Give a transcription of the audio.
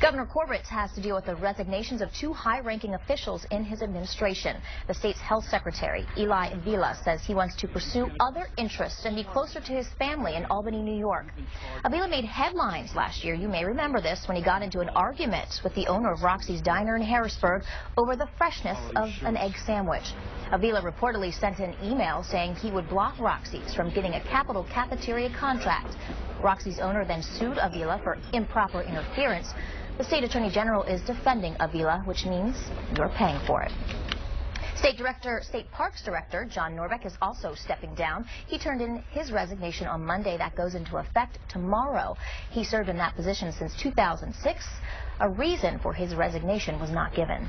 Governor Corbett has to deal with the resignations of two high-ranking officials in his administration. The state's health secretary, Eli Avila, says he wants to pursue other interests and be closer to his family in Albany, New York. Avila made headlines last year, you may remember this, when he got into an argument with the owner of Roxy's Diner in Harrisburg over the freshness of an egg sandwich. Avila reportedly sent an email saying he would block Roxy's from getting a Capitol cafeteria contract. Roxy's owner then sued Avila for improper interference. The state attorney general is defending Avila, which means you're paying for it. State Director, State Parks Director John Norbeck is also stepping down. He turned in his resignation on Monday. That goes into effect tomorrow. He served in that position since 2006. A reason for his resignation was not given.